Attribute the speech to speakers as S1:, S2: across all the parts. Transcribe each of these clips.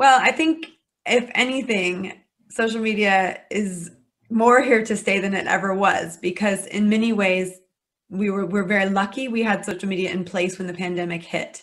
S1: Well, I think if anything, social media is more here to stay than it ever was because in many ways we were we're very lucky we had social media in place when the pandemic hit.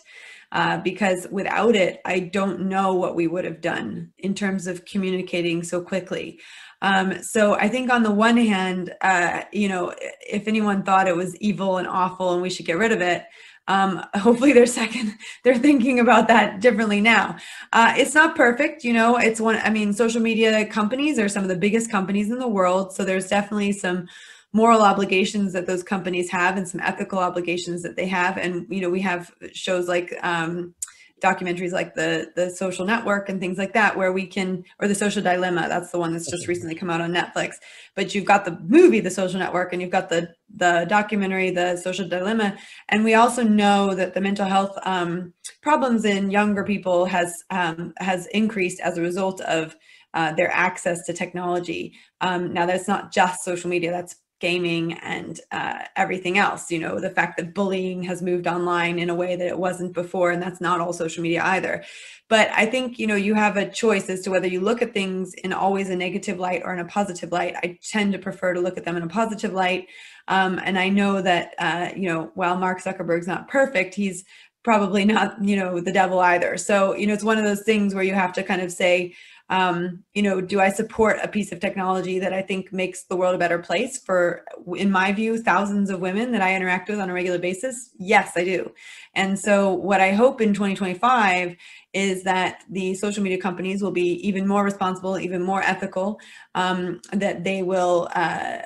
S1: Uh, because without it i don't know what we would have done in terms of communicating so quickly. Um, so i think on the one hand uh, you know if anyone thought it was evil and awful and we should get rid of it um, hopefully they're second they're thinking about that differently now. Uh, it's not perfect you know it's one i mean social media companies are some of the biggest companies in the world so there's definitely some moral obligations that those companies have and some ethical obligations that they have and you know we have shows like um, documentaries like the the social network and things like that where we can or the social dilemma that's the one that's just recently come out on netflix. But you've got the movie the social network and you've got the the documentary the social dilemma. And we also know that the mental health um, problems in younger people has um, has increased as a result of uh, their access to technology. Um, now that's not just social media that's gaming and uh, everything else you know the fact that bullying has moved online in a way that it wasn't before and that's not all social media either. But i think you know you have a choice as to whether you look at things in always a negative light or in a positive light. I tend to prefer to look at them in a positive light. Um, and i know that uh, you know while mark zuckerberg's not perfect he's probably not you know the devil either. So you know it's one of those things where you have to kind of say um, you know, do I support a piece of technology that I think makes the world a better place for, in my view, thousands of women that I interact with on a regular basis? Yes, I do. And so, what I hope in 2025 is that the social media companies will be even more responsible, even more ethical, um, that they will. Uh,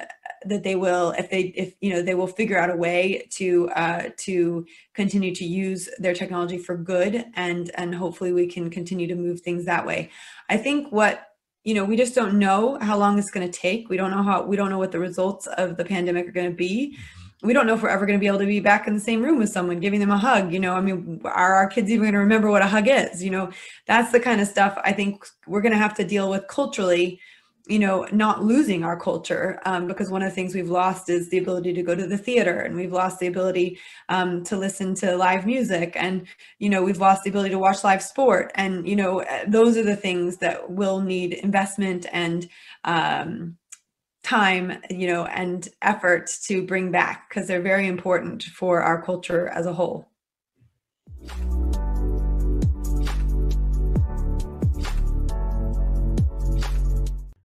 S1: that they will if they if you know they will figure out a way to uh, to continue to use their technology for good and and hopefully we can continue to move things that way. I think what you know we just don't know how long it's going to take. We don't know how we don't know what the results of the pandemic are going to be. We don't know if we're ever going to be able to be back in the same room with someone giving them a hug you know i mean are our kids even going to remember what a hug is you know? That's the kind of stuff i think we're going to have to deal with culturally you know, not losing our culture um, because one of the things we've lost is the ability to go to the theater and we've lost the ability um, to listen to live music and, you know, we've lost the ability to watch live sport. And, you know, uh, those are the things that will need investment and um, time, you know, and effort to bring back because they're very important for our culture as a whole.